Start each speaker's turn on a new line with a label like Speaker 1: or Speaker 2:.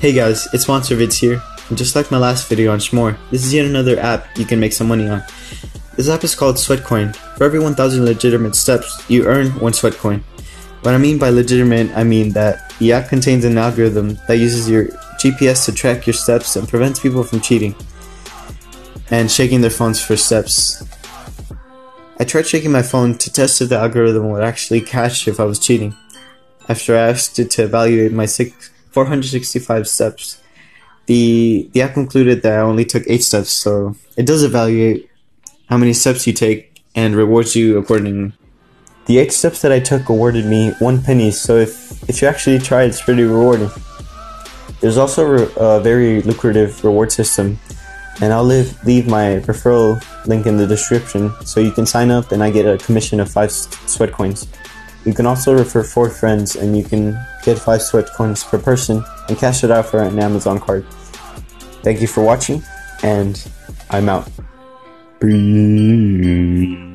Speaker 1: Hey guys, it's MonsterVids here, and just like my last video on Schmore, this is yet another app you can make some money on. This app is called Sweatcoin. For every 1000 legitimate steps, you earn 1 Sweatcoin. What I mean by legitimate, I mean that the app contains an algorithm that uses your GPS to track your steps and prevents people from cheating and shaking their phones for steps. I tried shaking my phone to test if the algorithm would actually catch if I was cheating. After I asked it to evaluate my six 465 steps. The the app concluded that I only took 8 steps, so it does evaluate how many steps you take and rewards you accordingly. The 8 steps that I took awarded me 1 penny, so if, if you actually try it's pretty rewarding. There's also a very lucrative reward system, and I'll leave, leave my referral link in the description so you can sign up and I get a commission of 5 Sweatcoins. You can also refer four friends and you can get 5 Sweatcoins per person and cash it out for an Amazon card. Thank you for watching and I'm out. Peace.